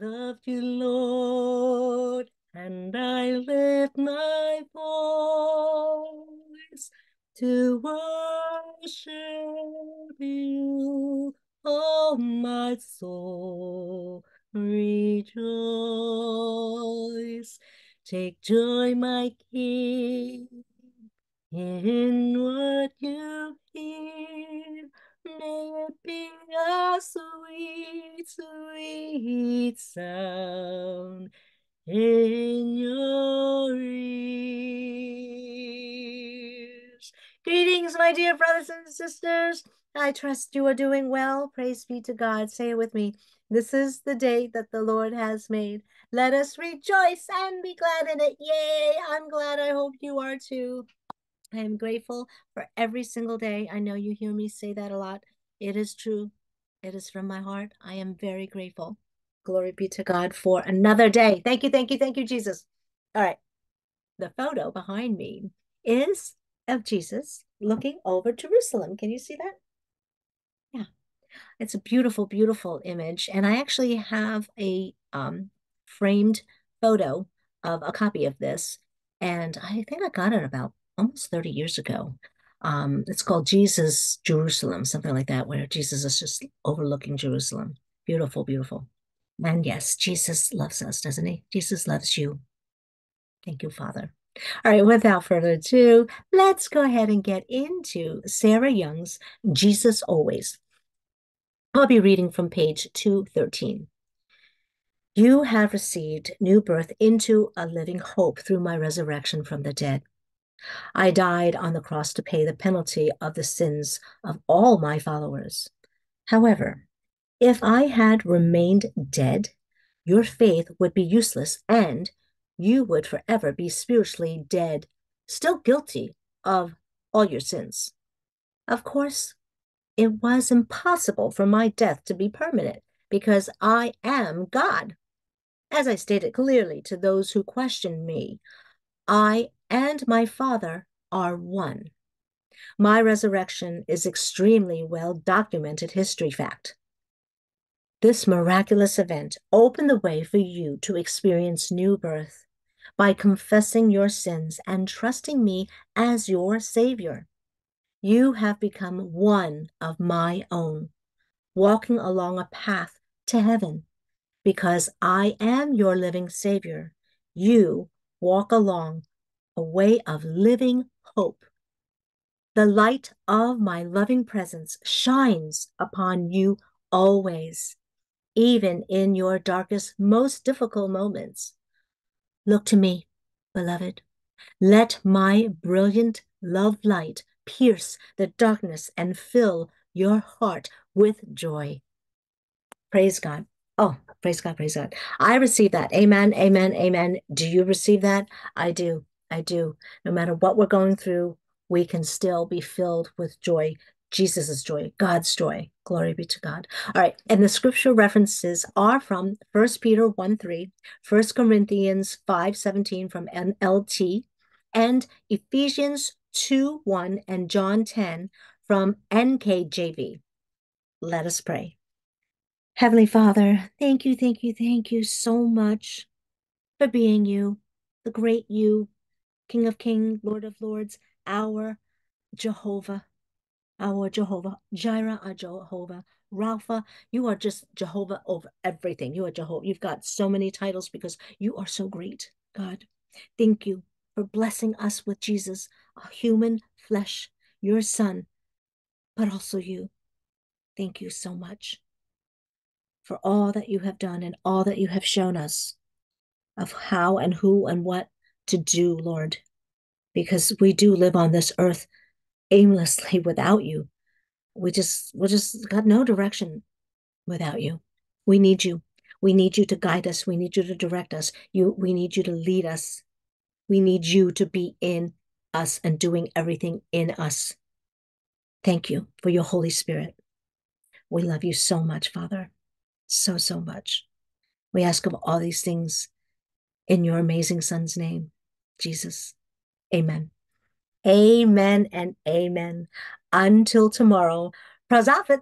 love you, Lord, and I lift my voice to worship you, oh my soul, rejoice. Take joy, my King, in what you hear. May it be a sweet, sweet sound in your ears. Greetings, my dear brothers and sisters. I trust you are doing well. Praise be to God. Say it with me. This is the day that the Lord has made. Let us rejoice and be glad in it. Yay! I'm glad. I hope you are too. I am grateful for every single day. I know you hear me say that a lot. It is true. It is from my heart. I am very grateful. Glory be to God for another day. Thank you, thank you, thank you, Jesus. All right. The photo behind me is of Jesus looking over Jerusalem. Can you see that? Yeah. It's a beautiful, beautiful image. And I actually have a um, framed photo of a copy of this. And I think I got it about almost 30 years ago. Um, it's called Jesus Jerusalem, something like that, where Jesus is just overlooking Jerusalem. Beautiful, beautiful. And yes, Jesus loves us, doesn't he? Jesus loves you. Thank you, Father. All right, without further ado, let's go ahead and get into Sarah Young's Jesus Always. I'll be reading from page 213. You have received new birth into a living hope through my resurrection from the dead. I died on the cross to pay the penalty of the sins of all my followers. However, if I had remained dead, your faith would be useless and you would forever be spiritually dead, still guilty of all your sins. Of course, it was impossible for my death to be permanent because I am God. As I stated clearly to those who questioned me, I and my Father are one. My resurrection is extremely well documented history fact. This miraculous event opened the way for you to experience new birth by confessing your sins and trusting me as your Savior. You have become one of my own, walking along a path to heaven. Because I am your living Savior, you walk along a way of living hope. The light of my loving presence shines upon you always, even in your darkest, most difficult moments. Look to me, beloved. Let my brilliant love light pierce the darkness and fill your heart with joy. Praise God. Oh, praise God, praise God. I receive that. Amen, amen, amen. Do you receive that? I do. I do. No matter what we're going through, we can still be filled with joy. Jesus' joy, God's joy. Glory be to God. All right. And the scripture references are from 1 Peter 1 3, 1 Corinthians 5 17 from NLT, and Ephesians 2 1 and John 10 from NKJV. Let us pray. Heavenly Father, thank you, thank you, thank you so much for being you, the great you, King of Kings, Lord of Lords, our Jehovah, our Jehovah, Jireh, our Jehovah, Rapha, you are just Jehovah over everything. You are Jehovah. You've got so many titles because you are so great, God. Thank you for blessing us with Jesus, a human flesh, your son, but also you. Thank you so much for all that you have done and all that you have shown us of how and who and what to do, Lord, because we do live on this earth aimlessly without you. We just we just got no direction without you. We need you. We need you to guide us. We need you to direct us. You we need you to lead us. We need you to be in us and doing everything in us. Thank you for your Holy Spirit. We love you so much, Father. So, so much. We ask of all these things in your amazing Son's name. Jesus. Amen. Amen and amen. Until tomorrow, Prazafit.